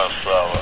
Красава.